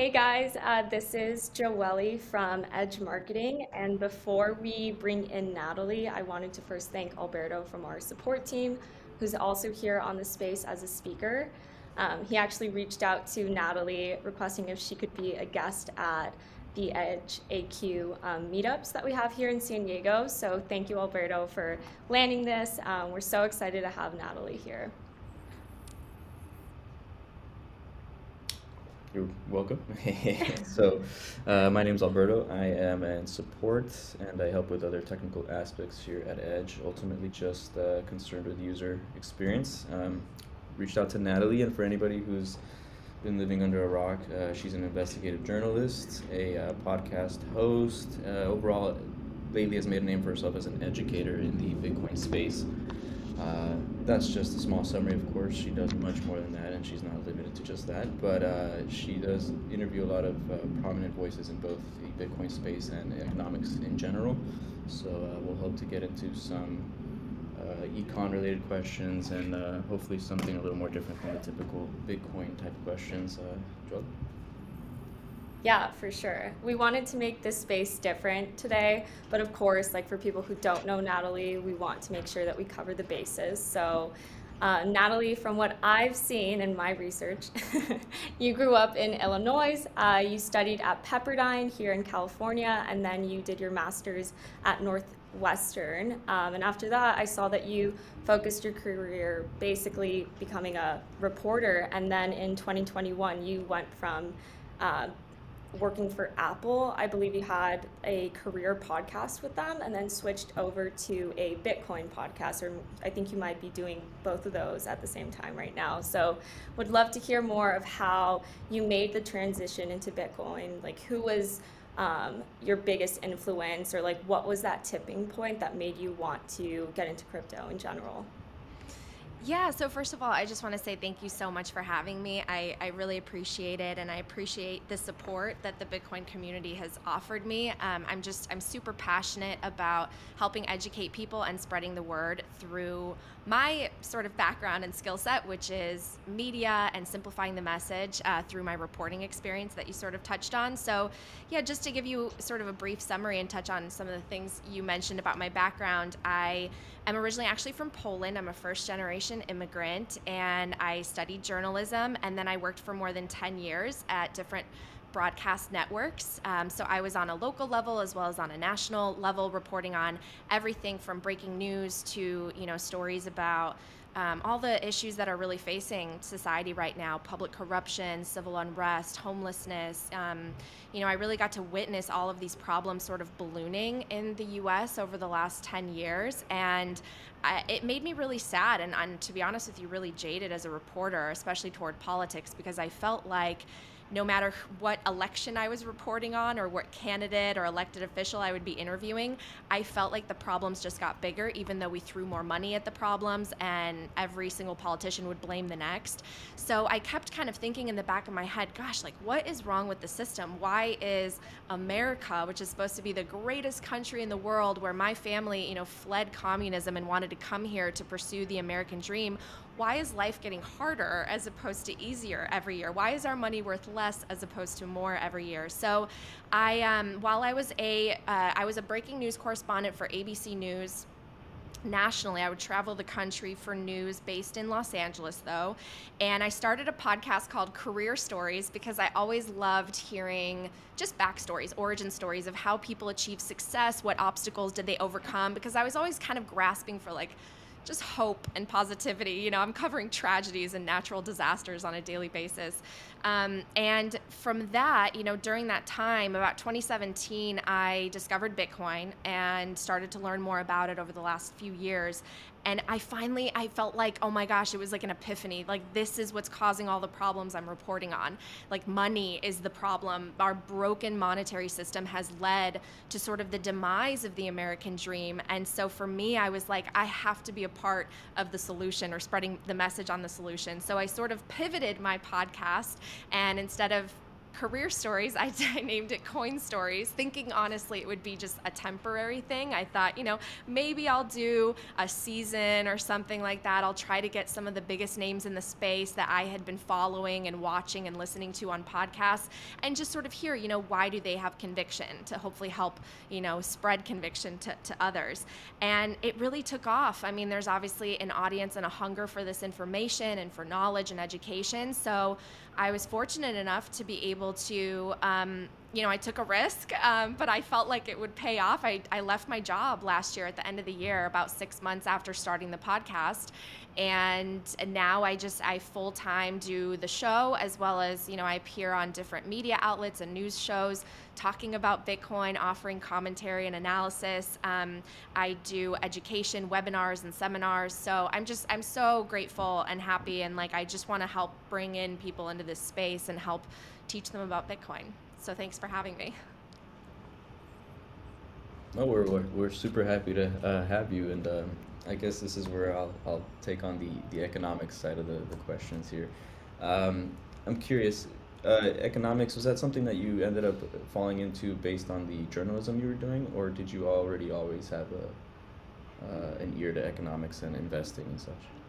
Hey guys, uh, this is Joelle from Edge Marketing. And before we bring in Natalie, I wanted to first thank Alberto from our support team, who's also here on the space as a speaker. Um, he actually reached out to Natalie requesting if she could be a guest at the Edge HQ um, meetups that we have here in San Diego. So thank you, Alberto, for landing this. Um, we're so excited to have Natalie here. You're welcome. so, uh, my name is Alberto. I am in support and I help with other technical aspects here at Edge. Ultimately, just uh, concerned with user experience. Um, reached out to Natalie, and for anybody who's been living under a rock, uh, she's an investigative journalist, a uh, podcast host. Uh, overall, lately has made a name for herself as an educator in the Bitcoin space. Uh, that's just a small summary, of course. She does much more than that, and she's not limited to just that. But uh, she does interview a lot of uh, prominent voices in both the Bitcoin space and economics in general. So uh, we'll hope to get into some uh, econ related questions and uh, hopefully something a little more different than the typical Bitcoin type questions. Joel? Yeah, for sure. We wanted to make this space different today, but of course, like for people who don't know Natalie, we want to make sure that we cover the bases. So, uh, Natalie, from what I've seen in my research, you grew up in Illinois. Uh, you studied at Pepperdine here in California, and then you did your master's at Northwestern. Um, and after that, I saw that you focused your career basically becoming a reporter. And then in 2021, you went from uh, working for Apple, I believe you had a career podcast with them and then switched over to a Bitcoin podcast, or I think you might be doing both of those at the same time right now. So, would love to hear more of how you made the transition into Bitcoin. Like, who was um, your biggest influence, or like what was that tipping point that made you want to get into crypto in general? Yeah, so first of all, I just want to say thank you so much for having me. I, I really appreciate it, and I appreciate the support that the Bitcoin community has offered me. Um, I'm just, I'm super passionate about helping educate people and spreading the word through my sort of background and skill set, which is media and simplifying the message uh, through my reporting experience that you sort of touched on. So, yeah, just to give you sort of a brief summary and touch on some of the things you mentioned about my background, I am originally actually from Poland. I'm a first generation immigrant and I studied journalism and then I worked for more than 10 years at different broadcast networks. Um, so I was on a local level as well as on a national level, reporting on everything from breaking news to you know stories about um, all the issues that are really facing society right now public corruption, civil unrest, homelessness. Um, you know, I really got to witness all of these problems sort of ballooning in the US over the last 10 years. And I, it made me really sad and, and, to be honest with you, really jaded as a reporter, especially toward politics, because I felt like no matter what election I was reporting on or what candidate or elected official I would be interviewing, I felt like the problems just got bigger, even though we threw more money at the problems and every single politician would blame the next. So I kept kind of thinking in the back of my head, gosh, like what is wrong with the system? Why is America, which is supposed to be the greatest country in the world where my family, you know, fled communism and wanted to come here to pursue the American dream, why is life getting harder as opposed to easier every year? Why is our money worth less as opposed to more every year? So, I um, while I was a uh, I was a breaking news correspondent for ABC News nationally. I would travel the country for news based in Los Angeles, though. And I started a podcast called Career Stories because I always loved hearing just backstories, origin stories of how people achieve success, what obstacles did they overcome, because I was always kind of grasping for like, just hope and positivity. You know, I'm covering tragedies and natural disasters on a daily basis. Um, and from that, you know, during that time, about 2017, I discovered Bitcoin and started to learn more about it over the last few years and i finally i felt like oh my gosh it was like an epiphany. Like this is what's causing all the problems i'm reporting on. Like money is the problem. Our broken monetary system has led to sort of the demise of the american dream. And so for me i was like i have to be a part of the solution or spreading the message on the solution. So i sort of pivoted my podcast and instead of career stories. I, I, named it Coin Stories, thinking honestly it would be just a temporary thing. I thought, you know, maybe I'll do a season or something like that. I'll try to get some of the biggest names in the space that I had been following and watching and listening to on podcasts and just sort of hear, you know, why do they have conviction to hopefully help, you know, spread conviction to, to others. And it really took off. I mean, there's obviously an audience and a hunger for this information and for knowledge and education. So I was fortunate enough to be able to, um, you know, I took a risk, um, but I felt like it would pay off. I, I left my job last year at the end of the year, about six months after starting the podcast. And now I just, I full time do the show as well as, you know, I appear on different media outlets and news shows talking about Bitcoin, offering commentary and analysis. Um, I do education, webinars, and seminars. So I'm just, I'm so grateful and happy. And like, I just want to help bring in people into this space and help teach them about Bitcoin. So thanks for having me. No, we're, we're, we're super happy to uh, have you. And um, I guess this is where I'll, I'll take on the, the economic side of the, the questions here. Um, I'm curious, uh, economics was that something that you ended up falling into based on the journalism you were doing, or did you already always have a uh, an ear to economics and investing and such?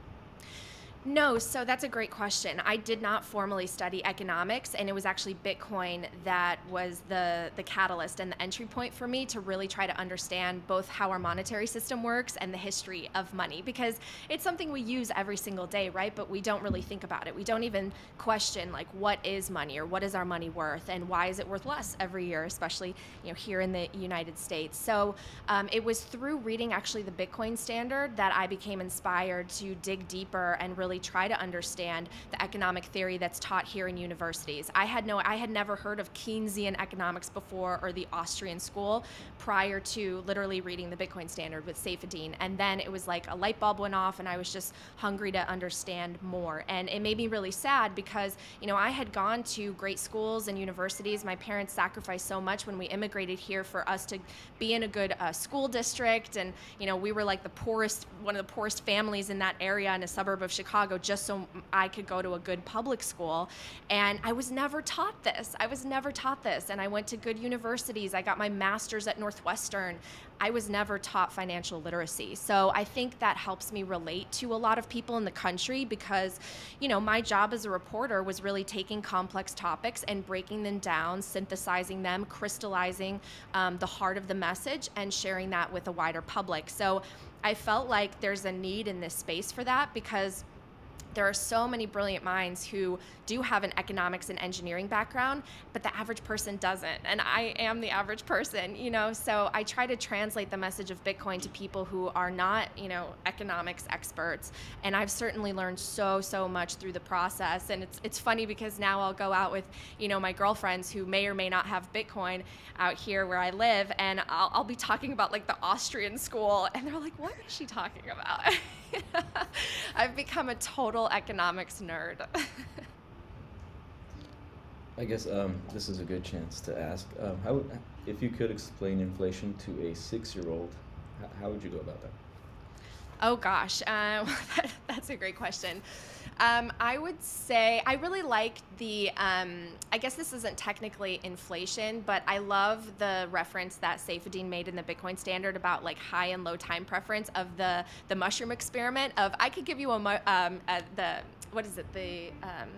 No, so that's a great question. I did not formally study economics, and it was actually Bitcoin that was the, the catalyst and the entry point for me to really try to understand both how our monetary system works and the history of money, because it's something we use every single day, right? But we don't really think about it. We don't even question, like, what is money or what is our money worth and why is it worth less every year, especially, you know, here in the United States. So um, it was through reading actually the Bitcoin standard that I became inspired to dig deeper and really really try to understand the economic theory that's taught here in universities. I had no I had never heard of Keynesian economics before or the Austrian school prior to literally reading the Bitcoin standard with Saifedean. And then it was like a light bulb went off and I was just hungry to understand more. And it made me really sad because, you know, I had gone to great schools and universities. My parents sacrificed so much when we immigrated here for us to be in a good uh, school district. And, you know, we were like the poorest, one of the poorest families in that area in a suburb of Chicago Chicago just so I could go to a good public school. And I was never taught this. I was never taught this. And I went to good universities. I got my master's at Northwestern. I was never taught financial literacy. So I think that helps me relate to a lot of people in the country because, you know, my job as a reporter was really taking complex topics and breaking them down, synthesizing them, crystallizing um, the heart of the message, and sharing that with a wider public. So I felt like there's a need in this space for that because there are so many brilliant minds who do have an economics and engineering background, but the average person doesn't. And I am the average person, you know, so I try to translate the message of Bitcoin to people who are not, you know, economics experts. And I've certainly learned so, so much through the process. And it's, it's funny because now I'll go out with, you know, my girlfriends who may or may not have Bitcoin out here where I live, and I'll, I'll be talking about like the Austrian school, and they're like, what is she talking about? I've become a total economics nerd. I guess um, this is a good chance to ask. Um, how, if you could explain inflation to a six-year-old, how, how would you go about that? Oh gosh, uh, that's a great question. Um, I would say I really like the. Um, I guess this isn't technically inflation, but I love the reference that Saifedean made in the Bitcoin Standard about like high and low time preference of the the mushroom experiment. Of I could give you a, um, a the what is it the um,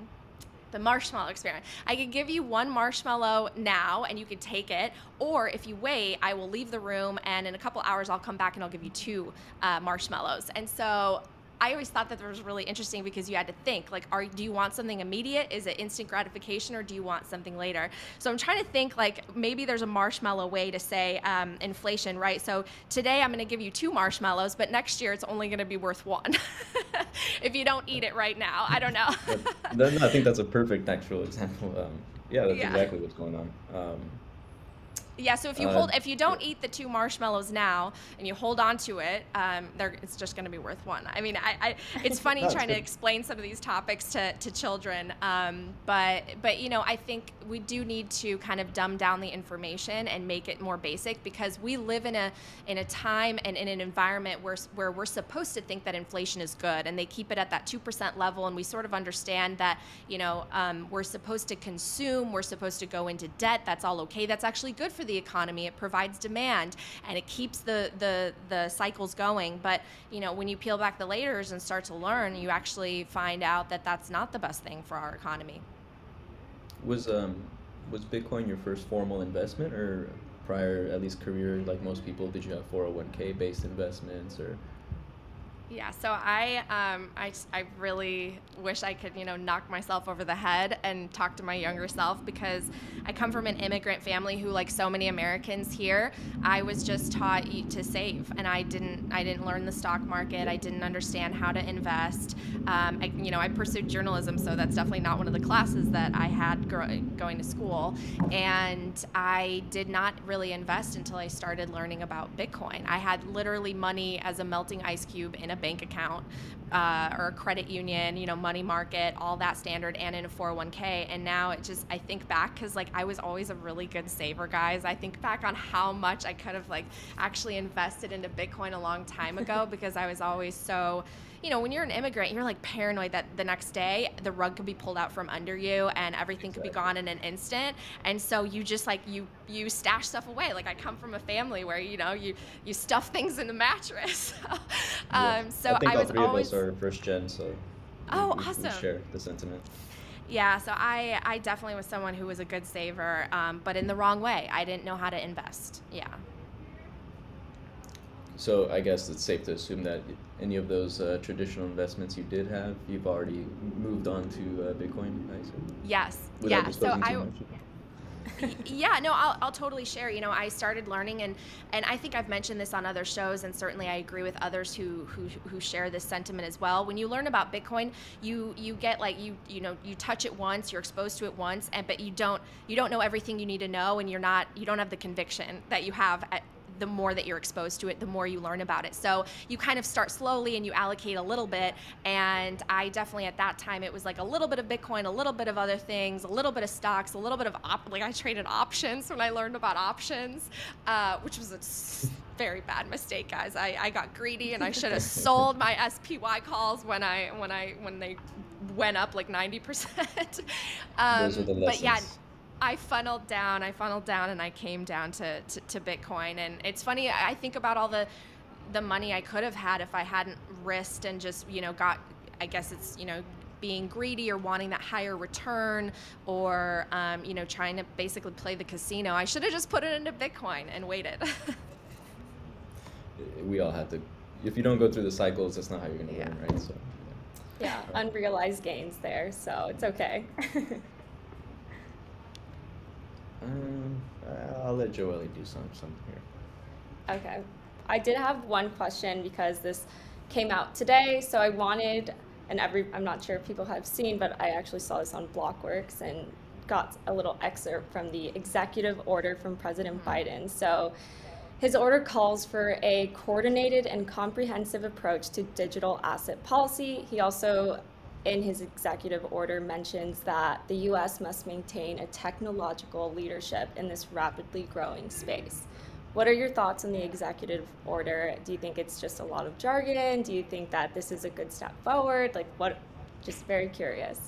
the marshmallow experiment. I could give you one marshmallow now and you could take it, or if you wait, I will leave the room and in a couple hours I'll come back and I'll give you two uh, marshmallows. And so I always thought that that was really interesting because you had to think like, are do you want something immediate? Is it instant gratification, or do you want something later? So I'm trying to think like maybe there's a marshmallow way to say um, inflation, right? So today I'm going to give you two marshmallows, but next year it's only going to be worth one if you don't eat it right now. I don't know. I think that's a perfect actual example. Um, yeah, that's yeah. exactly what's going on. Um, Yeah, so if you uh, hold, if you don't eat the two marshmallows now and you hold on to it, um, it's just going to be worth one. I mean, I, I it's funny no, trying to explain some of these topics to, to children, um, but but you know, I think we do need to kind of dumb down the information and make it more basic because we live in a in a time and in an environment where where we're supposed to think that inflation is good, and they keep it at that two percent level, and we sort of understand that you know um, we're supposed to consume, we're supposed to go into debt. That's all okay. That's actually good for the economy. It provides demand and it keeps the the the cycles going. But you know, when you peel back the layers and start to learn, you actually find out that that's not the best thing for our economy. Was um was Bitcoin your first formal investment or prior at least career like most people did you have 401k based investments or yeah, so I, um, I, I really wish I could, you know, knock myself over the head and talk to my younger self because I come from an immigrant family who, like so many Americans here, I was just taught to save, and I didn't, I didn't learn the stock market. I didn't understand how to invest. Um, I, you know, I pursued journalism, so that's definitely not one of the classes that I had going to school, and I did not really invest until I started learning about Bitcoin. I had literally money as a melting ice cube in a bank account uh, or a credit union, you know, money market, all that standard, and in a 401k. And now it just, I think back because like I was always a really good saver, guys. I think back on how much I could have like actually invested into Bitcoin a long time ago because I was always so you know, when you're an immigrant, you're like paranoid that the next day the rug could be pulled out from under you and everything exactly. could be gone in an instant. And so you just like you you stash stuff away. Like I come from a family where you know you you stuff things in the mattress. um, yeah. so I, think I was all three always of us are first gen, so oh, we, awesome. We share the sentiment. Yeah, so I, I definitely was someone who was a good saver, um, but in the wrong way. I didn't know how to invest. Yeah. So I guess it's safe to assume that any of those uh, traditional investments you did have, you've already moved on to uh, Bitcoin. I assume. Yes. yeah. So I. yeah, no, I'll, I'll totally share. You know, I started learning, and and I think I've mentioned this on other shows, and certainly I agree with others who who who share this sentiment as well. When you learn about Bitcoin, you you get like you you know you touch it once, you're exposed to it once, and but you don't you don't know everything you need to know, and you're not you don't have the conviction that you have at the more that you're exposed to it, the more you learn about it. So you kind of start slowly and you allocate a little bit. And I definitely at that time it was like a little bit of Bitcoin, a little bit of other things, a little bit of stocks, a little bit of op- like I traded options when I learned about options, uh, which was a very bad mistake, guys. I, I got greedy and I should have sold my SPY calls when I when I when they went up like ninety percent. Um, Those are the lessons. But yeah I funneled down, I funneled down, and I came down to, to, to Bitcoin. And it's funny, I think about all the the money I could have had if I hadn't risked and just you know got. I guess it's you know being greedy or wanting that higher return or um, you know trying to basically play the casino. I should have just put it into Bitcoin and waited. we all have to. If you don't go through the cycles, that's not how you're going to yeah. learn, right? So. Yeah, yeah unrealized gains there, so it's okay. Um, I'll let Joelle do some something here. Okay. I did have one question because this came out today, so I wanted, and every I'm not sure if people have seen, but I actually saw this on Blockworks and got a little excerpt from the executive order from President mm-hmm. Biden. So his order calls for a coordinated and comprehensive approach to digital asset policy. He also in his executive order mentions that the US must maintain a technological leadership in this rapidly growing space. What are your thoughts on the executive order? Do you think it's just a lot of jargon? Do you think that this is a good step forward? Like, what? Just very curious.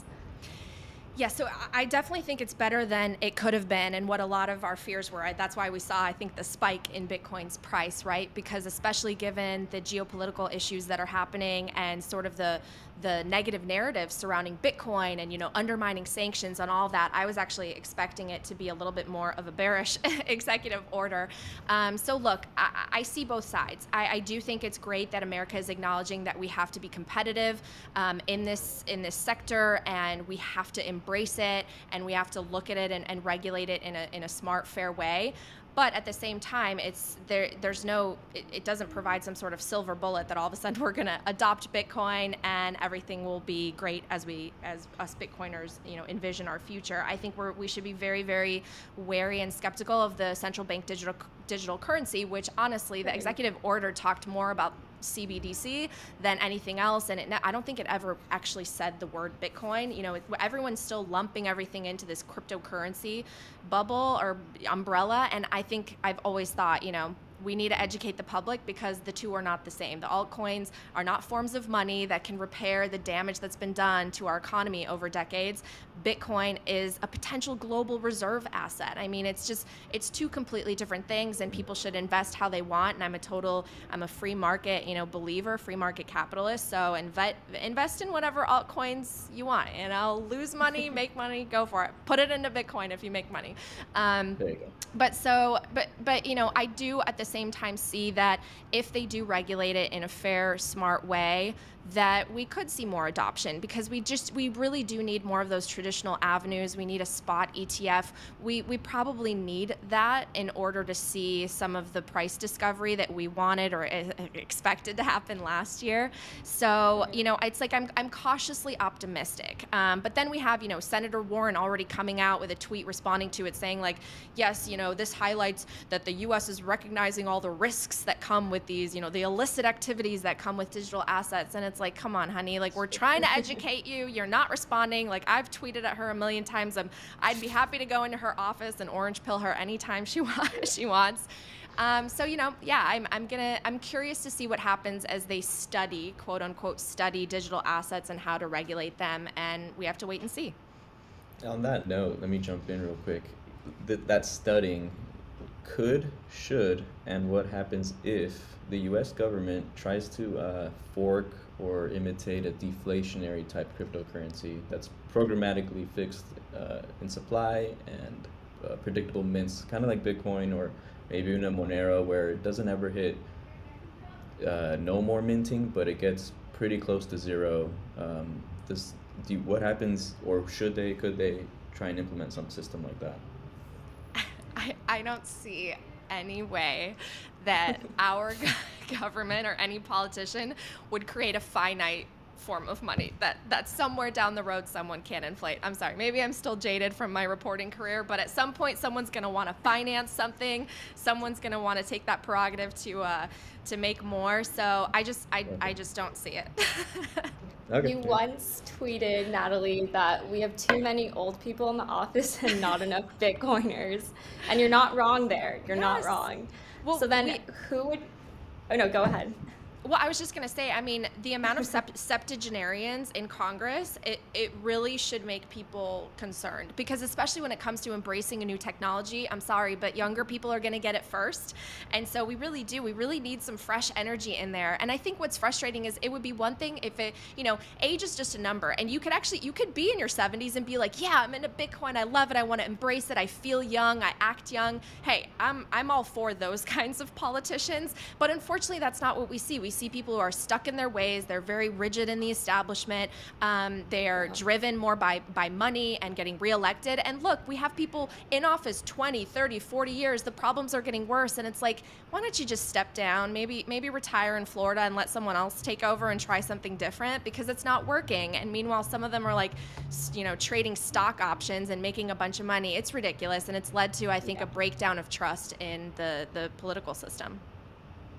Yeah, so I definitely think it's better than it could have been and what a lot of our fears were. That's why we saw, I think, the spike in Bitcoin's price, right? Because especially given the geopolitical issues that are happening and sort of the the negative narrative surrounding Bitcoin and you know undermining sanctions and all that, I was actually expecting it to be a little bit more of a bearish executive order. Um, so look, I, I, see both sides. I, I, do think it's great that America is acknowledging that we have to be competitive um, in this in this sector and we have to embrace it and we have to look at it and, and regulate it in a in a smart, fair way. but at the same time, it's there. There's no. It, it doesn't provide some sort of silver bullet that all of a sudden we're going to adopt Bitcoin and everything will be great as we as us Bitcoiners, you know, envision our future. I think we're we should be very very wary and skeptical of the central bank digital digital currency, which honestly, the executive order talked more about CBDC than anything else. And it, I don't think it ever actually said the word Bitcoin. You know, it, everyone's still lumping everything into this cryptocurrency bubble or umbrella. And I think I've always thought, you know, we need to educate the public because the two are not the same. The altcoins are not forms of money that can repair the damage that's been done to our economy over decades. Bitcoin is a potential global reserve asset. I mean, it's just it's two completely different things and people should invest how they want and I'm a total I'm a free market, you know, believer, free market capitalist. So invest invest in whatever altcoins you want. And I'll lose money, make money, go for it. Put it into Bitcoin if you make money. Um, there you go. But so but but you know, I do at the the same time see that if they do regulate it in a fair, smart way, that we could see more adoption because we just we really do need more of those traditional avenues. We need a spot ETF. We we probably need that in order to see some of the price discovery that we wanted or expected to happen last year. So you know, it's like I'm I'm cautiously optimistic. Um, but then we have you know Senator Warren already coming out with a tweet responding to it saying like, yes, you know this highlights that the U.S. is recognizing all the risks that come with these you know the illicit activities that come with digital assets and it's it's like, come on, honey. Like, we're trying to educate you. You're not responding. Like, I've tweeted at her a million times. Um, I'd be happy to go into her office and orange pill her anytime she, wa- she wants. Um, so you know, yeah, I'm, I'm gonna I'm curious to see what happens as they study, quote unquote, study digital assets and how to regulate them, and we have to wait and see. On that note, let me jump in real quick. That that studying could, should, and what happens if the U.S. government tries to uh, fork or imitate a deflationary type cryptocurrency that's programmatically fixed uh, in supply and uh, predictable mints, kind of like Bitcoin or maybe even a Monero, where it doesn't ever hit uh, no more minting, but it gets pretty close to zero. Um, this, do, what happens, or should they, could they try and implement some system like that? I, I don't see any way that our government or any politician would create a finite form of money that that somewhere down the road someone can inflate. I'm sorry, maybe I'm still jaded from my reporting career, but at some point someone's going to want to finance something. Someone's going to want to take that prerogative to uh, to make more. So I just I, I just don't see it. Okay. You once tweeted, Natalie, that we have too many old people in the office and not enough Bitcoiners. And you're not wrong there. You're yes. not wrong. Well, so then we, who would. Oh, no, go ahead. Well, I was just going to say, I mean, the amount of sept- septuagenarians in Congress, it, it really should make people concerned because, especially when it comes to embracing a new technology, I'm sorry, but younger people are going to get it first. And so we really do. We really need some fresh energy in there. And I think what's frustrating is it would be one thing if it, you know, age is just a number and you could actually, you could be in your 70s and be like, yeah, I'm into Bitcoin. I love it. I want to embrace it. I feel young. I act young. Hey, I'm, I'm all for those kinds of politicians. But unfortunately, that's not what we see. We see people who are stuck in their ways. They're very rigid in the establishment. Um, they are driven more by, by money and getting reelected. And look, we have people in office 20, 30, 40 years. The problems are getting worse. And it's like, why don't you just step down? Maybe, maybe retire in Florida and let someone else take over and try something different because it's not working. And meanwhile, some of them are like, you know, trading stock options and making a bunch of money. It's ridiculous. And it's led to, I think, a breakdown of trust in the, the political system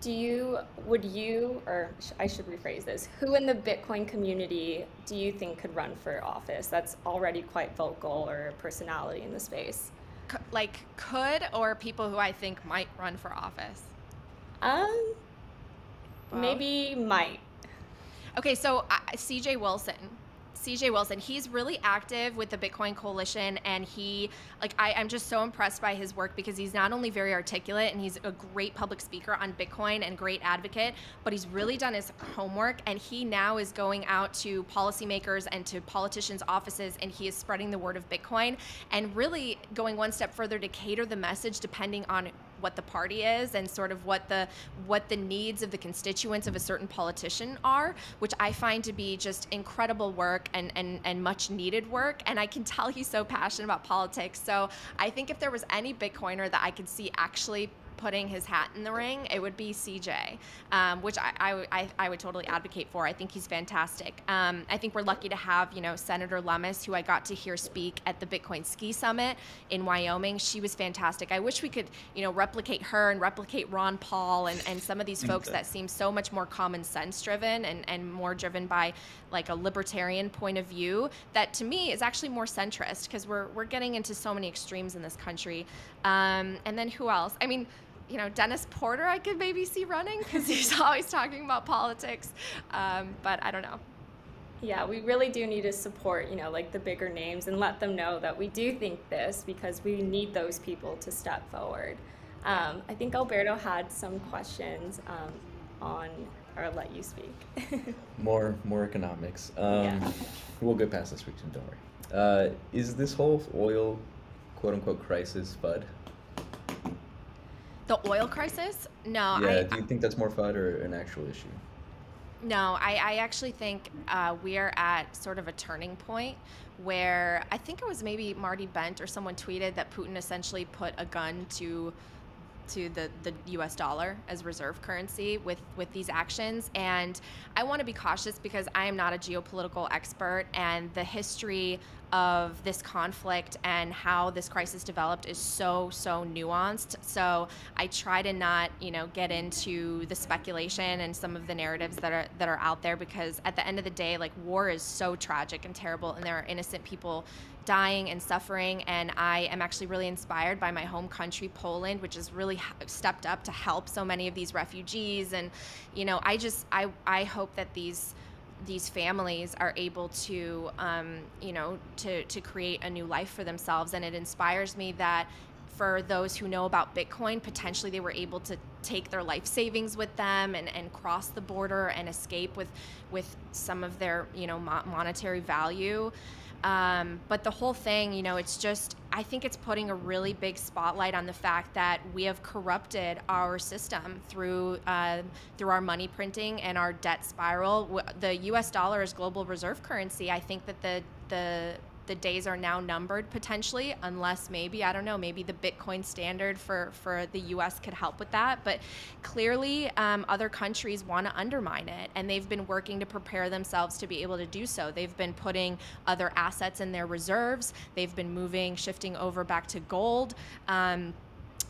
do you would you or I should rephrase this who in the Bitcoin community do you think could run for office that's already quite vocal or personality in the space? Like could or people who I think might run for office? Um maybe might. Okay so uh, CJ Wilson CJ Wilson, he's really active with the Bitcoin Coalition, and he, like, I, I'm just so impressed by his work because he's not only very articulate and he's a great public speaker on Bitcoin and great advocate, but he's really done his homework, and he now is going out to policymakers and to politicians' offices, and he is spreading the word of Bitcoin and really going one step further to cater the message depending on what the party is and sort of what the what the needs of the constituents of a certain politician are, which I find to be just incredible work and and and much needed work. And I can tell he's so passionate about politics. So I think if there was any Bitcoiner that I could see actually putting his hat in the ring, it would be CJ, um, which I, I, I, I, would totally advocate for. I think he's fantastic. Um, I think we're lucky to have, you know, Senator Lummis, who I got to hear speak at the Bitcoin Ski Summit in Wyoming. She was fantastic. I wish we could, you know, replicate her and replicate Ron Paul and, and some of these folks that seem so much more common sense driven and, and more driven by like a libertarian point of view that to me is actually more centrist because we're, we're getting into so many extremes in this country. Um, and then who else? I mean, you know, Dennis Porter, I could maybe see running because he's always talking about politics. Um, but I don't know. Yeah, we really do need to support, you know, like the bigger names and let them know that we do think this because we need those people to step forward. Um, I think Alberto had some questions um, on, or let you speak. more, more economics. Um, yeah. We'll get past this week, don't worry. Uh, is this whole oil, quote unquote, crisis FUD? The oil crisis? No. Yeah. I, do you think that's more FUD or an actual issue? No, I, I actually think uh, we are at sort of a turning point where I think it was maybe Marty Bent or someone tweeted that Putin essentially put a gun to to the, the US dollar as reserve currency with, with these actions. And I want to be cautious because I am not a geopolitical expert, and the history of this conflict and how this crisis developed is so so nuanced so i try to not you know get into the speculation and some of the narratives that are that are out there because at the end of the day like war is so tragic and terrible and there are innocent people dying and suffering. And I am actually really inspired by my home country, Poland, which has really stepped up to help so many of these refugees. And, you know, I just, I, I hope that these, these families are able to, um, you know, to, to create a new life for themselves. And it inspires me that for those who know about Bitcoin, potentially they were able to take their life savings with them and, and cross the border and escape with, with some of their, you know, mo- monetary value. Um, but the whole thing, you know, it's just, I think it's putting a really big spotlight on the fact that we have corrupted our system through uh, through our money printing and our debt spiral. The U.S. dollar is global reserve currency. I think that the the the days are now numbered potentially, unless maybe, I don't know, maybe the Bitcoin standard for, for the US could help with that. But clearly, um, other countries want to undermine it, and they've been working to prepare themselves to be able to do so. They've been putting other assets in their reserves, they've been moving, shifting over back to gold. Um,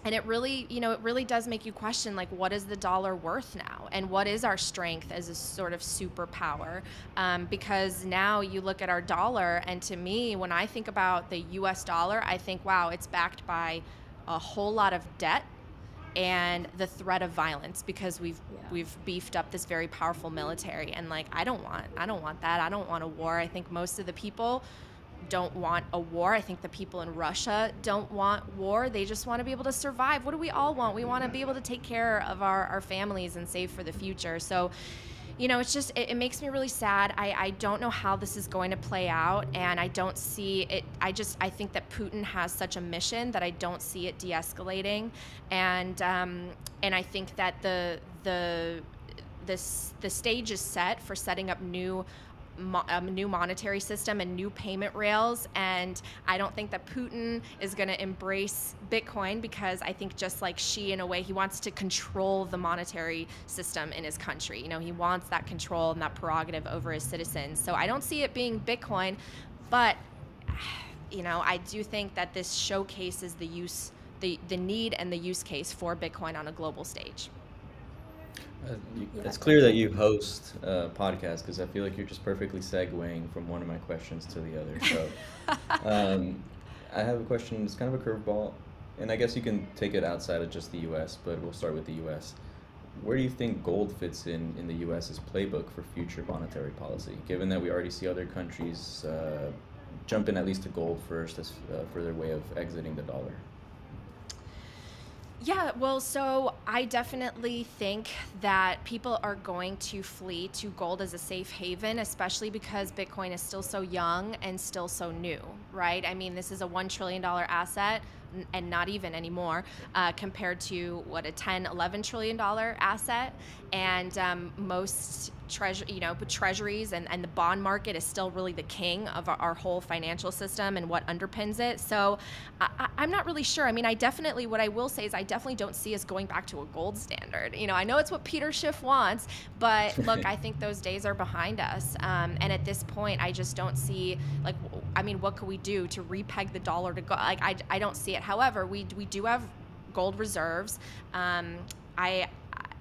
and it really you know it really does make you question like what is the dollar worth now? And what is our strength as a sort of superpower? Um, because now you look at our dollar and to me when i think about the us dollar i think wow it's backed by a whole lot of debt and the threat of violence because we've yeah. we've beefed up this very powerful military. And like I don't want I don't want that. I don't want a war. I think most of the people don't want a war. I think the people in Russia don't want war. They just want to be able to survive. What do we all want? We want to be able to take care of our, our families and save for the future. So, you know, it's just, it, it makes me really sad. I, I don't know how this is going to play out. And I don't see it. I just, I think that Putin has such a mission that I don't see it de escalating. And, um, and I think that the, the, this, the stage is set for setting up new a new monetary system and new payment rails. And I don't think that Putin is going to embrace Bitcoin because I think just like Xi, in a way, he wants to control the monetary system in his country. You know, he wants that control and that prerogative over his citizens. So I don't see it being Bitcoin, but you know, I do think that this showcases the use, the, the need and the use case for Bitcoin on a global stage. Uh, you. It's clear that you host a podcast because I feel like you're just perfectly segueing from one of my questions to the other. So, um, I have a question. It's kind of a curveball, and I guess you can take it outside of just the U.S., but we'll start with the U.S. Where do you think gold fits in in the U.S.'s playbook for future monetary policy, given that we already see other countries uh, jump in at least to gold first as uh, for their way of exiting the dollar? Yeah, well, so I definitely think that people are going to flee to gold as a safe haven, especially because Bitcoin is still so young and still so new, right? I mean, this is a $1 trillion asset. and not even anymore, uh, compared to what a 10, 11 trillion dollar asset. And um, most treasure, you know, but treasuries and, and the bond market is still really the king of our, our whole financial system and what underpins it. So I, am not really sure. I mean, I definitely, what I will say is I definitely don't see us going back to a gold standard. You know, I know it's what Peter Schiff wants, but look, I think those days are behind us. Um, and at this point, I just don't see, like, I mean, what could we do to repeg the dollar to go? Like, I, I don't see it. However, we, we do have gold reserves. Um, I,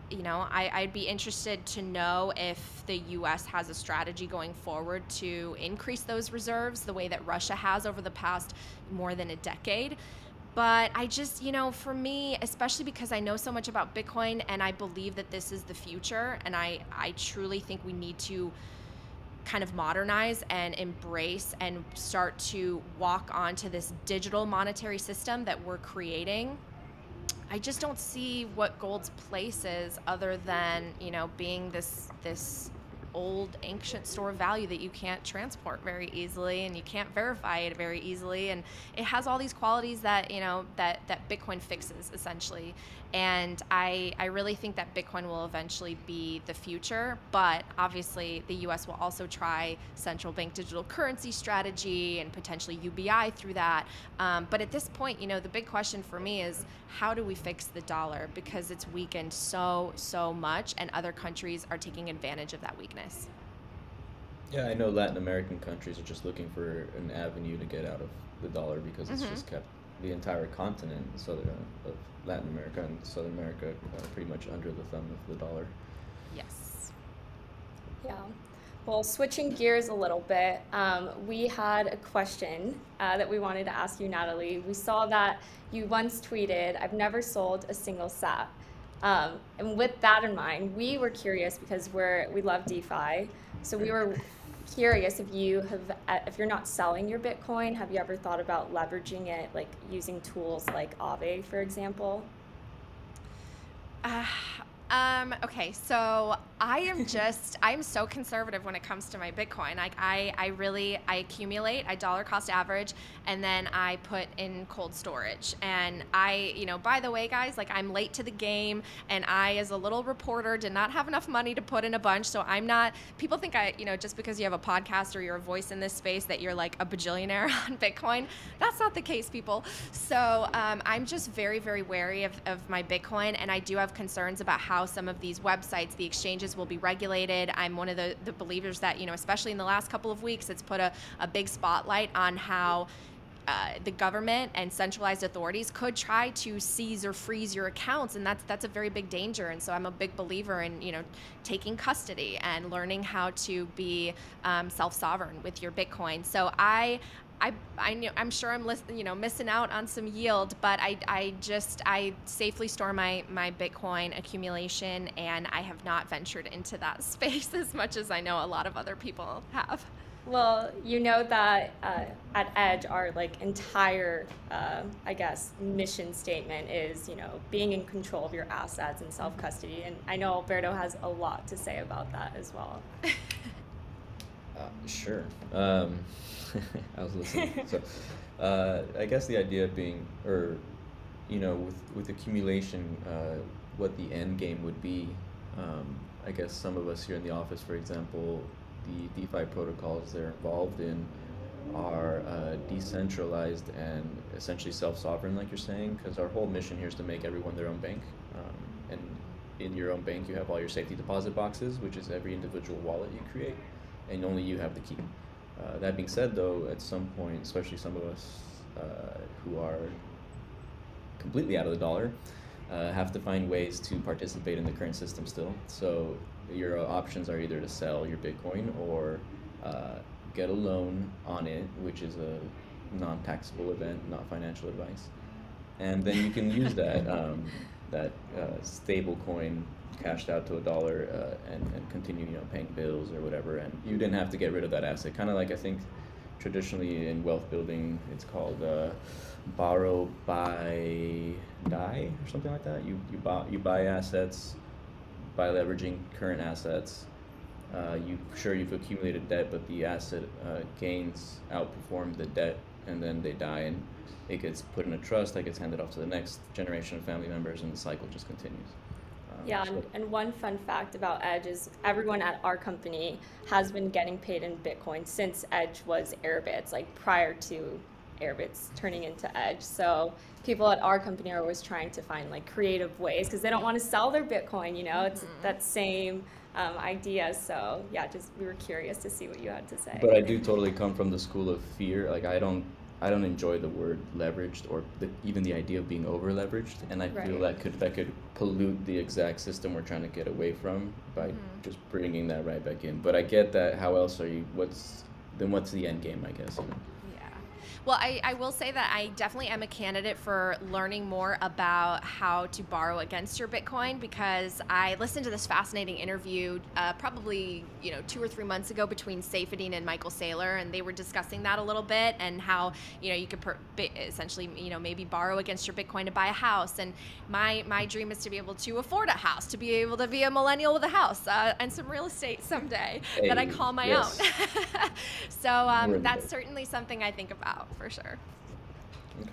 you know, I, I'd be interested to know if the U.S. has a strategy going forward to increase those reserves the way that Russia has over the past more than a decade. But I just, you know, for me, especially because I know so much about Bitcoin and I believe that this is the future, and I, I truly think we need to kind of modernize and embrace and start to walk onto this digital monetary system that we're creating I just don't see what gold's place is other than you know being this this old ancient store of value that you can't transport very easily and you can't verify it very easily and it has all these qualities that you know that that bitcoin fixes essentially and I, I really think that Bitcoin will eventually be the future, but obviously the US will also try central bank digital currency strategy and potentially UBI through that. Um, but at this point, you know, the big question for me is how do we fix the dollar? Because it's weakened so, so much, and other countries are taking advantage of that weakness. Yeah, I know Latin American countries are just looking for an avenue to get out of the dollar because it's mm-hmm. just kept the entire continent southern of Latin America and Southern America uh, pretty much under the thumb of the dollar. Yes. Yeah. Well, switching gears a little bit, um, we had a question uh, that we wanted to ask you, Natalie. We saw that you once tweeted, I've never sold a single sat. Um, and with that in mind, we were curious because we're we love DeFi. So we were curious if you have uh, if you're not selling your bitcoin have you ever thought about leveraging it like using tools like Aave for example uh, um, okay, so I am just I'm so conservative when it comes to my Bitcoin. Like I, I really I accumulate, I dollar cost average, and then I put in cold storage. And I, you know, by the way, guys, like I'm late to the game, and I, as a little reporter, did not have enough money to put in a bunch. So I'm not. People think I, you know, just because you have a podcast or you're a voice in this space that you're like a bajillionaire on Bitcoin. That's not the case, people. So um, I'm just very, very wary of, of my Bitcoin, and I do have concerns about how how some of these websites, the exchanges will be regulated. I'm one of the, the believers that, you know, especially in the last couple of weeks, it's put a, a big spotlight on how uh, the government and centralized authorities could try to seize or freeze your accounts, and that's that's a very big danger. And so I'm a big believer in you know taking custody and learning how to be um, self-sovereign with your Bitcoin. So I I, I know, I'm sure I'm you know missing out on some yield, but I, I just I safely store my my Bitcoin accumulation, and I have not ventured into that space as much as I know a lot of other people have. Well, you know that uh, at Edge, our like entire, uh, I guess, mission statement is you know being in control of your assets and self custody, and I know Alberto has a lot to say about that as well. uh, sure. Um, I was listening. so, uh, I guess the idea being, or you know, with with accumulation, uh, what the end game would be. Um, I guess some of us here in the office, for example, the DeFi protocols they're involved in are uh, decentralized and essentially self-sovereign, like you're saying, because our whole mission here is to make everyone their own bank. Um, and in your own bank, you have all your safety deposit boxes, which is every individual wallet you create, and only you have the key. Uh, that being said, though, at some point, especially some of us uh, who are completely out of the dollar, uh, have to find ways to participate in the current system still. So your options are either to sell your Bitcoin or uh, get a loan on it, which is a non-taxable event, not financial advice, and then you can use that um, that uh, stable coin cashed out to a dollar uh, and, and continue, you know, paying bills or whatever. And you didn't have to get rid of that asset. Kind of like I think traditionally in wealth building, it's called uh, borrow, buy, die, or something like that. You you buy you buy assets by leveraging current assets. Uh, you sure you've accumulated debt, but the asset uh, gains outperform the debt and then they die, and it gets put in a trust that gets handed off to the next generation of family members, and the cycle just continues. Yeah, and, and, one fun fact about Edge is everyone at our company has been getting paid in Bitcoin since Edge was Airbitz, like prior to Airbitz turning into Edge. So people at our company are always trying to find like creative ways because they don't want to sell their Bitcoin. You know, it's mm-hmm. that same um, idea. So yeah, just we were curious to see what you had to say. But I do totally come from the school of fear. Like I don't. I don't enjoy the word leveraged or the, even the idea of being over leveraged, and I right. feel that could that could pollute the exact system we're trying to get away from by mm-hmm. just bringing that right back in. But I get that. How else are you? What's then? What's the end game? I guess you know. Well, I, I will say that I definitely am a candidate for learning more about how to borrow against your Bitcoin because I listened to this fascinating interview uh, probably you know two or three months ago between Saifedean and Michael Saylor, and they were discussing that a little bit and how you know you could per- essentially you know maybe borrow against your Bitcoin to buy a house. And my my dream is to be able to afford a house, to be able to be a millennial with a house uh, and some real estate someday hey, that I call my yes. own. so um, that's certainly something I think about for sure. Okay.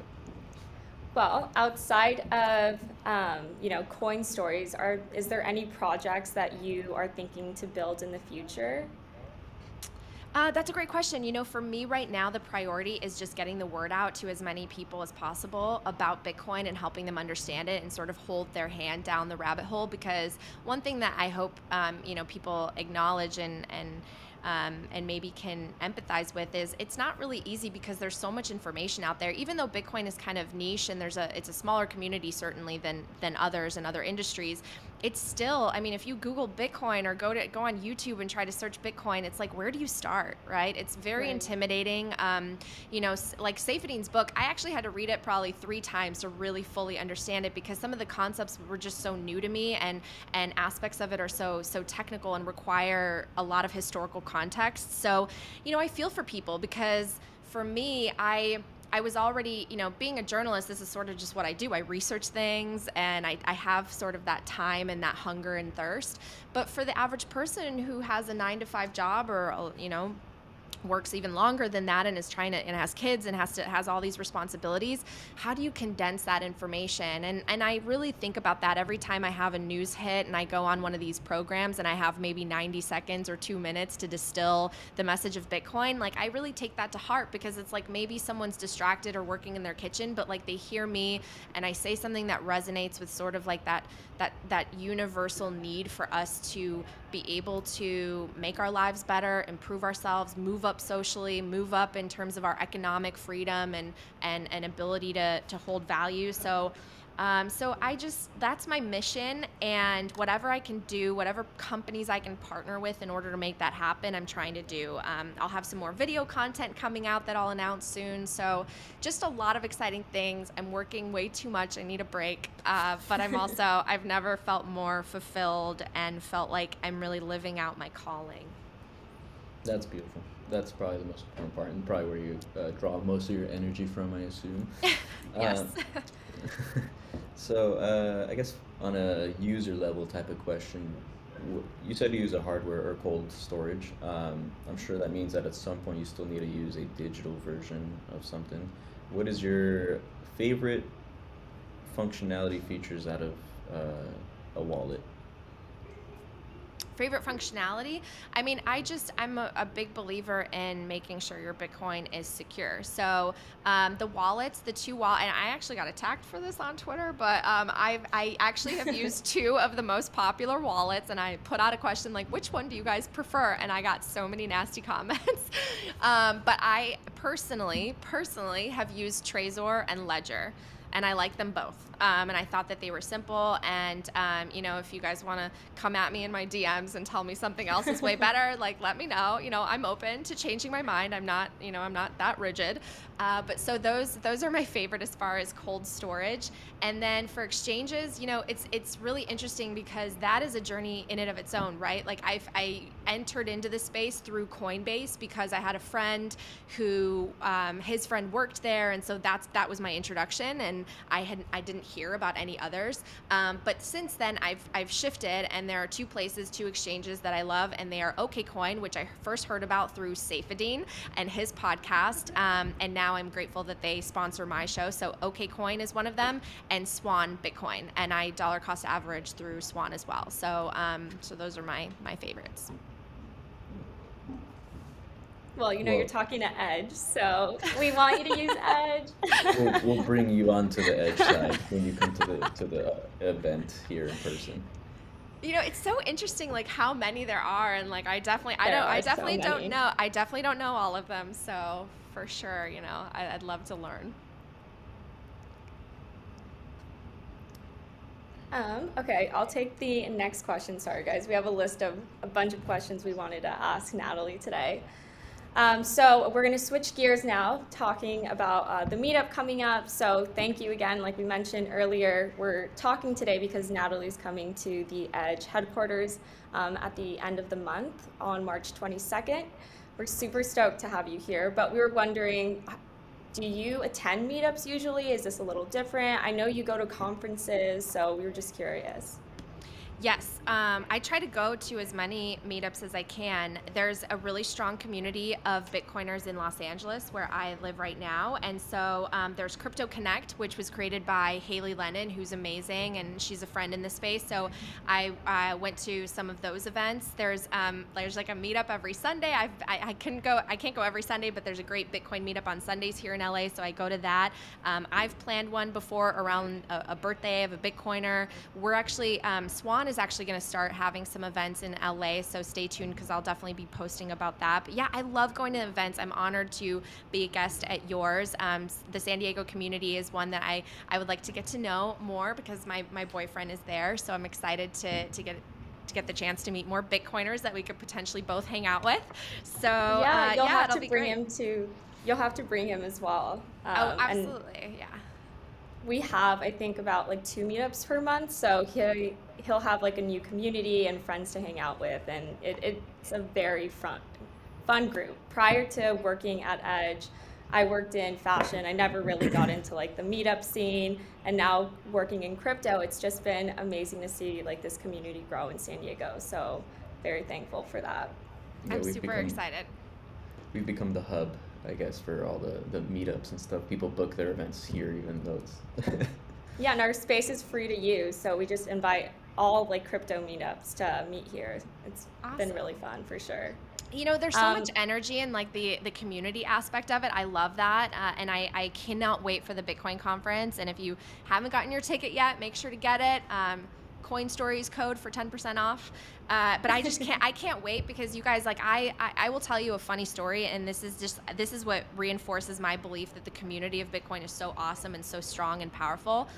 Well, outside of um, you know coin stories, are is there any projects that you are thinking to build in the future? Uh, that's a great question. You know, for me right now, the priority is just getting the word out to as many people as possible about Bitcoin and helping them understand it and sort of hold their hand down the rabbit hole. Because one thing that I hope um, you know people acknowledge and and um, and maybe can empathize with is it's not really easy because there's so much information out there. Even though Bitcoin is kind of niche and there's a it's a smaller community certainly than than others and other industries, it's still i mean if you google bitcoin or go to go on youtube and try to search bitcoin it's like where do you start right? It's very right. intimidating. Um, you know like Saifedean's book i actually had to read it probably three times to really fully understand it because some of the concepts were just so new to me and and aspects of it are so so technical and require a lot of historical context. So you know i feel for people because for me i I was already, you know, being a journalist, this is sort of just what I do. I research things and I, I have sort of that time and that hunger and thirst. But for the average person who has a nine to five job or, you know, works even longer than that and is trying to and has kids and has to has all these responsibilities how do you condense that information? And and i really think about that every time i have a news hit and i go on one of these programs and i have maybe 90 seconds or two minutes to distill the message of bitcoin like i really take that to heart because it's like maybe someone's distracted or working in their kitchen but like they hear me and i say something that resonates with sort of like that that that universal need for us to be able to make our lives better, improve ourselves, move up socially, move up in terms of our economic freedom and and, and ability to, to hold value. So um, so I just, that's my mission. And whatever I can do, whatever companies I can partner with in order to make that happen, I'm trying to do. Um, I'll have some more video content coming out that I'll announce soon. So just a lot of exciting things. I'm working way too much. I need a break. Uh, but I'm also, I've never felt more fulfilled and felt like I'm really living out my calling. That's beautiful. That's probably the most important part, and probably where you uh, draw most of your energy from, I assume. yes. Um, so uh, I guess on a user level type of question, you said you use a hardware or cold storage. Um, I'm sure that means that at some point you still need to use a digital version of something. What is your favorite functionality features out of uh, a wallet? Favorite functionality i mean i just i'm a, a, big believer in making sure your bitcoin is secure. So um, the wallets the two wallet and i actually got attacked for this on twitter but um, I've, i actually have used two of the most popular wallets and i put out a question like which one do you guys prefer? And i got so many nasty comments. Um, but i personally personally have used trezor and ledger and I like them both. Um, and I thought that they were simple. And um, you know, if you guys want to come at me in my DMs and tell me something else is way better, like let me know. You know, I'm open to changing my mind. I'm not, you know, I'm not that rigid. Uh, but so those those are my favorite as far as cold storage. And then for exchanges, you know, it's it's really interesting because that is a journey in and of its own, right? Like I've I entered into the space through Coinbase because I had a friend who um, his friend worked there, and so that's that was my introduction and and I had I didn't hear about any others. Um, but since then, I've I've shifted, and there are two places, two exchanges that I love, and they are OKCoin, which I first heard about through Saifedean and his podcast, um, and now I'm grateful that they sponsor my show. So OKCoin is one of them, and Swan Bitcoin, and I dollar cost average through Swan as well. So um, so those are my my favorites. Well, you know, well, you're talking to Edge, so we want you to use Edge. we'll, we'll, bring you onto the Edge side when you come to the to the event here in person. You know, it's so interesting, like how many there are, and like I definitely, there I don't, I definitely so don't know, I definitely don't know all of them. So for sure, you know, I, I'd love to learn. Um, okay, I'll take the next question. Sorry, guys. We have a list of a bunch of questions we wanted to ask Natalie today. Um, so we're going to switch gears now, talking about uh, the meetup coming up. So thank you again. Like we mentioned earlier, we're talking today because Natalie's coming to the Edge headquarters um, at the end of the month on March 22nd. We're super stoked to have you here, but we were wondering, do you attend meetups usually? Is this a little different? I know you go to conferences, so we were just curious. Yes, um, I try to go to as many meetups as I can. There's a really strong community of Bitcoiners in Los Angeles, where I live right now. And so um, there's Crypto Connect, which was created by Haley Lennon, who's amazing, and she's a friend in the space. So I, I went to some of those events. There's um, there's like a meetup every Sunday. I've, I, I couldn't go, I can't go every Sunday, but there's a great Bitcoin meetup on Sundays here in LA, so I go to that. Um, I've planned one before around a, a, birthday of a Bitcoiner. We're actually um, Swan is actually going to start having some events in LA, so stay tuned because I'll definitely be posting about that. But yeah, I love going to events. I'm honored to be a guest at yours. Um, the San Diego community is one that I, I would like to get to know more because my, my boyfriend is there, so I'm excited to, to get to get the chance to meet more Bitcoiners that we could potentially both hang out with. So yeah, uh, you'll yeah, have to bring great. him to. You'll have to bring him as well. Oh, um, oh, absolutely, yeah we have I think about like two meetups per month. So he he'll have like a new community and friends to hang out with, and it, it's a very fun fun group. Prior to working at Edge, I worked in fashion. I never really got into like the meetup scene, and now working in crypto, it's just been amazing to see like this community grow in San Diego. So very thankful for that. Yeah, I'm super become, excited. We've become the hub I guess, for all the, the meetups and stuff. People book their events here, even though it's. yeah, and our space is free to use, so we just invite all like crypto meetups to meet here. It's awesome. been really fun for sure. You know, there's so um, much energy and like the the community aspect of it. I love that, uh, and I I cannot wait for the Bitcoin conference. And if you haven't gotten your ticket yet, make sure to get it. Um, coin stories code for 10% off uh, but i just can't i can't wait because you guys like I, I, I will tell you a funny story and this is just this is what reinforces my belief that the community of bitcoin is so awesome and so strong and powerful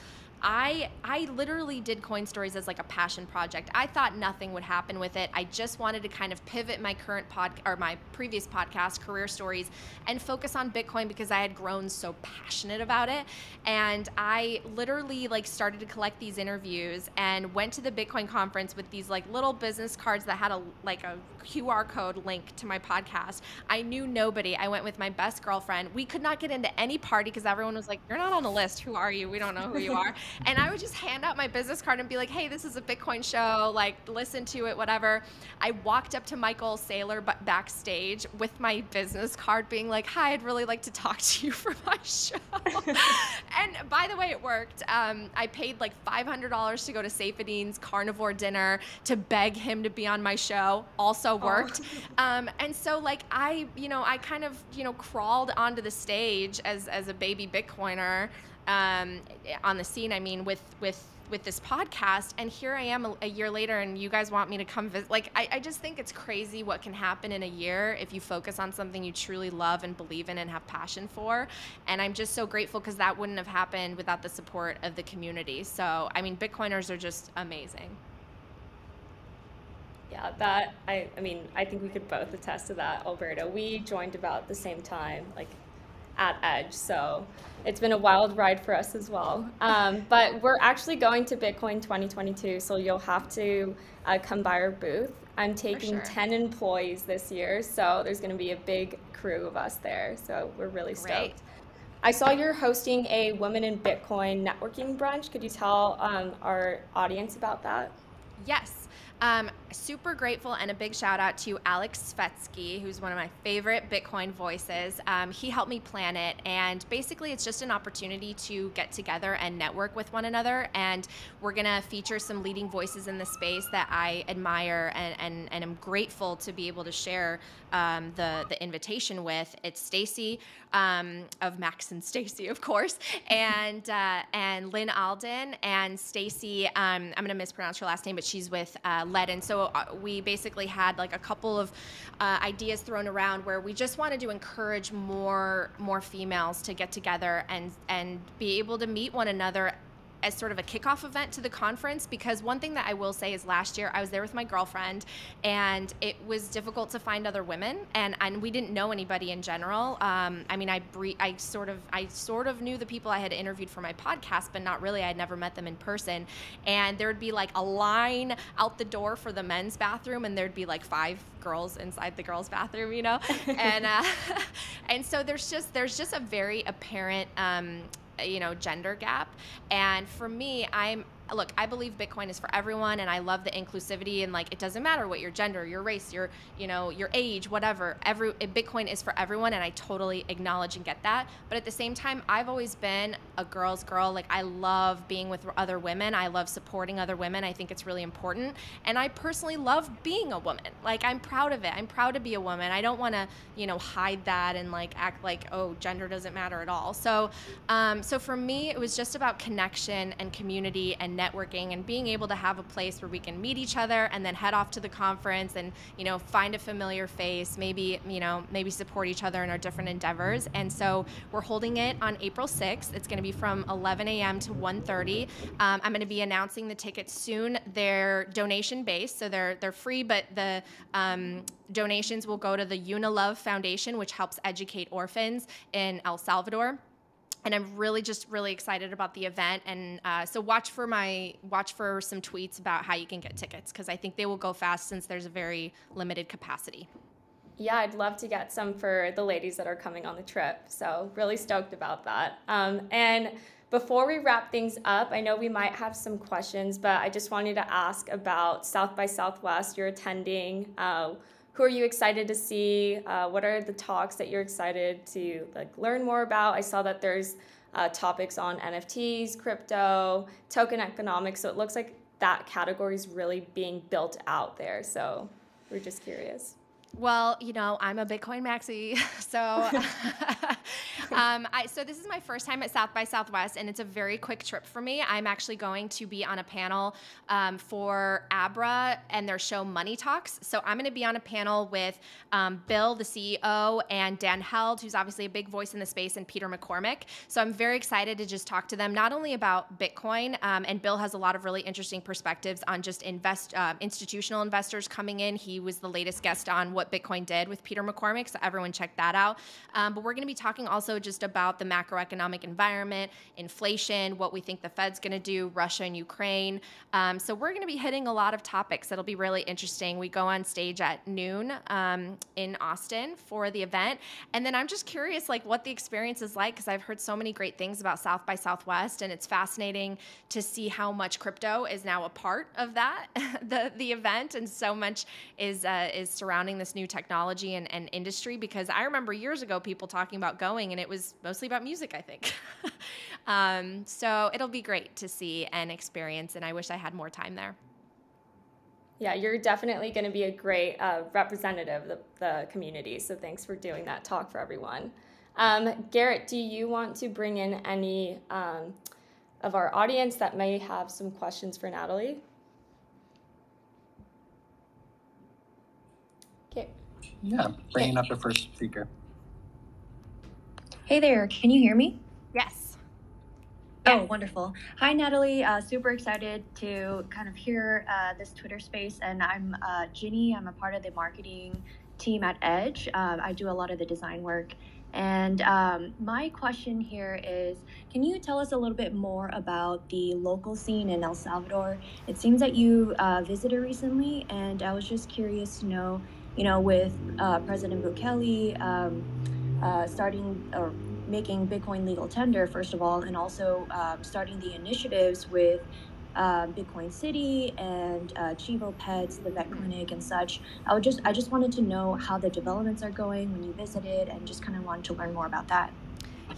I I literally did coin stories as like a passion project. I thought nothing would happen with it. I just wanted to kind of pivot my current pod or my previous podcast, career stories, and focus on Bitcoin because I had grown so passionate about it. And I literally like started to collect these interviews and went to the Bitcoin conference with these like little business cards that had a like a QR code link to my podcast. I knew nobody. I went with my best girlfriend. We could not get into any party because everyone was like, "You're not on the list. Who are you? We don't know who you are." and I would just hand out my business card and be like, hey, this is a Bitcoin show, like listen to it, whatever. I walked up to Michael Saylor but backstage with my business card being like, hi, I'd really like to talk to you for my show. and by the way, it worked. Um, I paid like $500 to go to Saifedean's carnivore dinner to beg him to be on my show. Also worked. Oh. Um, and so like I, you know, I kind of, you know, crawled onto the stage as, as a baby Bitcoiner um, on the scene. I mean, with with with this podcast, and here I am a, a year later, and you guys want me to come visit. Like, I, I just think it's crazy what can happen in a year if you focus on something you truly love and believe in and have passion for. And I'm just so grateful because that wouldn't have happened without the support of the community. So, I mean, Bitcoiners are just amazing. Yeah, that I I mean, I think we could both attest to that, Alberto. We joined about the same time, like at Edge. So it's been a wild ride for us as well. Um, but we're actually going to Bitcoin 2022, so you'll have to uh, come by our booth. I'm taking sure. 10 employees this year, so there's going to be a big crew of us there. So we're really stoked. I saw you're hosting a Women in Bitcoin networking brunch. Could you tell um, our audience about that? Yes. Um, super grateful and a big shout out to Aleks Svetski, who's one of my favorite Bitcoin voices. Um, he helped me plan it, and basically, it's just an opportunity to get together and network with one another. And we're gonna feature some leading voices in the space that I admire and and, and am grateful to be able to share um, the the invitation with. It's Stacy um, of Max and Stacy, of course, and uh, and Lyn Alden and Stacy. Um, I'm gonna mispronounce her last name, but she's with uh, so we basically had like a couple of uh, ideas thrown around where we just wanted to encourage more more females to get together and and be able to meet one another as sort of a kickoff event to the conference because one thing that I will say is last year I was there with my girlfriend and it was difficult to find other women and, and we didn't know anybody in general. Um, I mean, I bre- I sort of I sort of knew the people I had interviewed for my podcast, but not really. I had never met them in person. And there would be like a line out the door for the men's bathroom, and there'd be like five girls inside the girls' bathroom, you know, and uh, and so there's just there's just a very apparent. Um, you know gender gap. And for me i'm look, I believe Bitcoin is for everyone and I love the inclusivity and like it doesn't matter what your gender, your race, your, you know, your age, whatever. Every Bitcoin is for everyone and I totally acknowledge and get that. But at the same time, I've always been a girl's girl. Like I love being with other women. I love supporting other women. I think it's really important. And I personally love being a woman. Like I'm proud of it. I'm proud to be a woman. I don't want to, you know, hide that and like act like, oh, gender doesn't matter at all. So um, so for me, it was just about connection and community and networking and being able to have a place where we can meet each other and then head off to the conference and you know find a familiar face maybe you know maybe support each other in our different endeavors. And so we're holding it on april 6th it's going to be from 11 a.m to 1.30 um, i'm going to be announcing the tickets soon. They're donation based so they're they're free but the um, donations will go to the unilove foundation which helps educate orphans in el salvador and I'm really just really excited about the event. And uh, so watch for my watch for some tweets about how you can get tickets because I think they will go fast since there's a very limited capacity. Yeah, I'd love to get some for the ladies that are coming on the trip. So really stoked about that. Um, and before we wrap things up, I know we might have some questions, but I just wanted to ask about South by Southwest. You're attending. Uh, who are you excited to see? Uh, what are the talks that you're excited to like learn more about? I saw that there's uh, topics on NFTs, crypto, token economics. So it looks like that category is really being built out there. So we're just curious. Well, you know, I'm a Bitcoin maxi, so um, I, so this is my first time at South by Southwest, and it's a very quick trip for me. I'm actually going to be on a panel um, for Abra and their show Money Talks. So I'm going to be on a panel with um, Bill, the CEO, and Dan Held, who's obviously a big voice in the space, and Peter McCormack. So I'm very excited to just talk to them not only about Bitcoin, um, and Bill has a lot of really interesting perspectives on just invest uh, institutional investors coming in. He was the latest guest on what what Bitcoin did with Peter McCormack. So everyone check that out. Um, but we're going to be talking also just about the macroeconomic environment, inflation, what we think the Fed's going to do, Russia and Ukraine. Um, so we're going to be hitting a lot of topics that'll be really interesting. We go on stage at noon um, in Austin for the event, and then I'm just curious, like what the experience is like because I've heard so many great things about South by Southwest, and it's fascinating to see how much crypto is now a part of that the the event, and so much is uh, is surrounding this new technology and, and industry because I remember years ago people talking about going and it was mostly about music, I think. um, so it'll be great to see and experience, and I wish I had more time there. Yeah, you're definitely going to be a great uh, representative of the, the, community. So thanks for doing that talk for everyone. Um, Garrett, do you want to bring in any um, of our audience that may have some questions for Natalie? Yeah, bringing up the first speaker. Hey there, can you hear me? Yes. Oh, wonderful. Hi, Natalie. Uh, super excited to kind of hear uh, this Twitter space. And I'm uh, Ginny. I'm a part of the marketing team at Edge. Uh, I do a lot of the design work. And um, my question here is can you tell us a little bit more about the local scene in El Salvador? It seems that you uh, visited recently, and I was just curious to know you know, with uh, President Bukele um, uh, starting or making Bitcoin legal tender, first of all, and also um, starting the initiatives with uh, Bitcoin City and uh, Chivo Pets, the vet clinic, and such. I would just I just wanted to know how the developments are going when you visited, and just kind of wanted to learn more about that.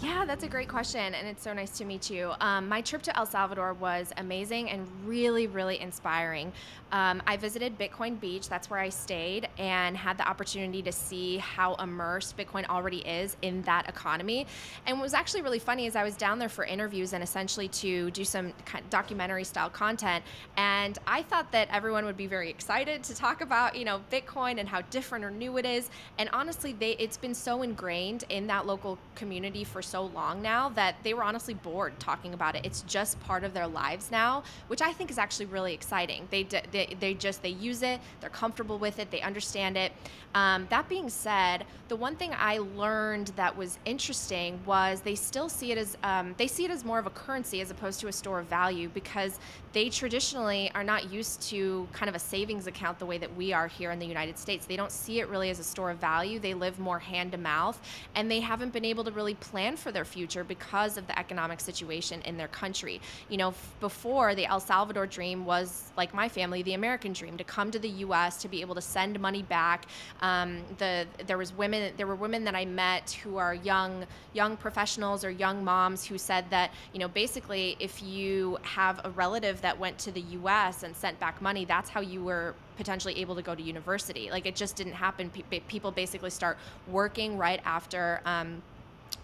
Yeah, that's a great question, and it's so nice to meet you. Um, my trip to El Salvador was amazing and really, really inspiring. Um, I visited Bitcoin Beach, that's where I stayed, and had the opportunity to see how immersed Bitcoin already is in that economy. And what was actually really funny is I was down there for interviews and essentially to do some documentary style content. And I thought that everyone would be very excited to talk about, you know, Bitcoin and how different or new it is. And honestly, they it's been so ingrained in that local community for so long now that they were honestly bored talking about it. It's just part of their lives now, which I think is actually really exciting. They, they, they just, they use it, they're comfortable with it, they understand it. Um, that being said, the one thing I learned that was interesting was they still see it as, um, they see it as more of a currency as opposed to a store of value because they traditionally are not used to kind of a savings account the way that we are here in the United States. They don't see it really as a store of value. They live more hand to mouth and they haven't been able to really plan for their future because of the economic situation in their country. You know, before the El Salvador dream was like my family, the American dream, to come to the U.S. to be able to send money back. Um, the there was women, there were women that I met who are young young professionals or young moms who said that you know basically if you have a relative that went to the U.S. and sent back money, that's how you were potentially able to go to university. Like it just didn't happen. people basically start working right after. Um,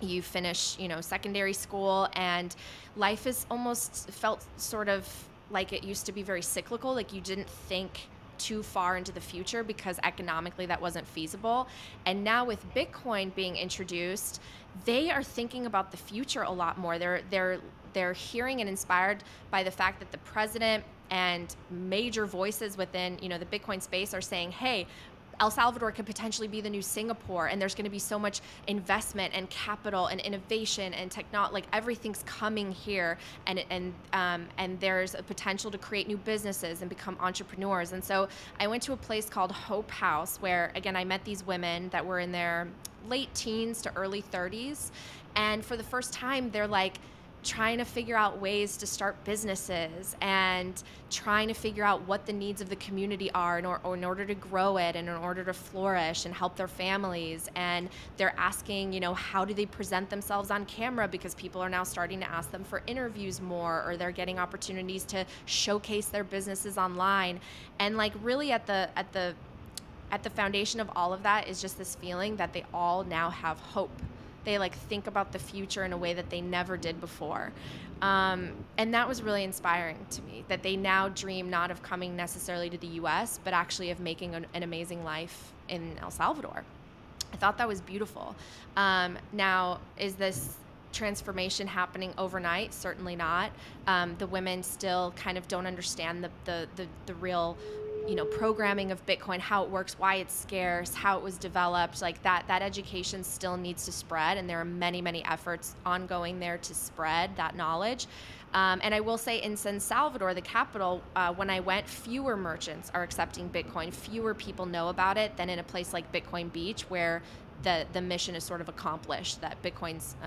you finish you know secondary school and life is almost felt sort of like it used to be very cyclical like you didn't think too far into the future because economically that wasn't feasible. And now with bitcoin being introduced they are thinking about the future a lot more. They're they're they're hearing and inspired by the fact that the president and major voices within you know the bitcoin space are saying hey El Salvador could potentially be the new Singapore, and there's going to be so much investment and capital and innovation and technology. Like everything's coming here, and and um, and there's a potential to create new businesses and become entrepreneurs. And so I went to a place called Hope House, where again I met these women that were in their late teens to early 30s, and for the first time they're like trying to figure out ways to start businesses and trying to figure out what the needs of the community are in, or, or in order to grow it and in order to flourish and help their families. And they're asking you know how do they present themselves on camera? Because people are now starting to ask them for interviews more or they're getting opportunities to showcase their businesses online. And like really at the at the at the foundation of all of that is just this feeling that they all now have hope they like think about the future in a way that they never did before. Um, and that was really inspiring to me that they now dream not of coming necessarily to the us but actually of making an, an amazing life in el salvador. I thought that was beautiful. Um, now is this transformation happening overnight? Certainly not. Um, the women still kind of don't understand the, the, the, the real you know programming of bitcoin how it works why it's scarce how it was developed like that that education still needs to spread and there are many many efforts ongoing there to spread that knowledge um, and I will say in San Salvador, the capital, uh, when I went, fewer merchants are accepting Bitcoin. Fewer people know about it than in a place like Bitcoin Beach, where the, the mission is sort of accomplished, that Bitcoin's uh,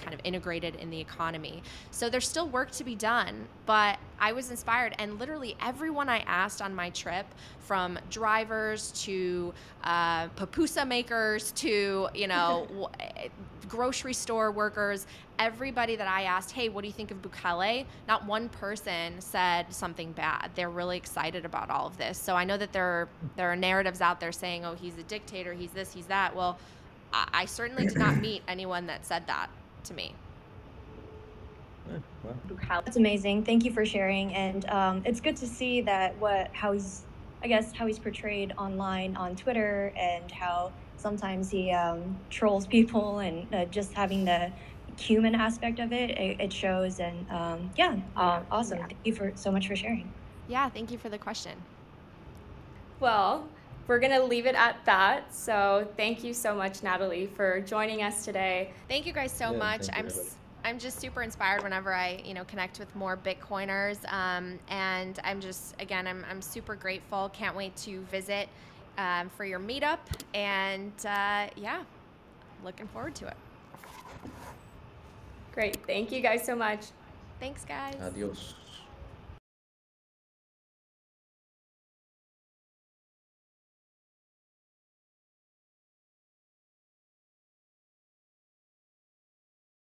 kind of integrated in the economy. So there's still work to be done, but I was inspired. And literally everyone I asked on my trip, from drivers to uh, pupusa makers to, you know, grocery store workers, everybody that I asked, hey, what do you think of Bukele? Not one person said something bad. They're really excited about all of this. So I know that there are, there are narratives out there saying, oh, he's a dictator, he's this, he's that. Well, I, I certainly did not meet anyone that said that to me. Wow. That's amazing. Thank you for sharing, and um, it's good to see that what how he's, I guess, how he's portrayed online on Twitter, and how sometimes he um, trolls people, and uh, just having the human aspect of it, it, it shows. And um, yeah, uh, awesome. Yeah. Thank you for so much for sharing. Yeah, thank you for the question. Well, we're going to leave it at that. So thank you so much, Natalie, for joining us today. Thank you guys so yeah, much. I'm. I'm just super inspired whenever I, you know, connect with more Bitcoiners. Um, and I'm just, again, I'm, I'm super grateful. Can't wait to visit um, for your meetup. And uh, yeah, looking forward to it. Great. Thank you guys so much. Thanks, guys. Adios.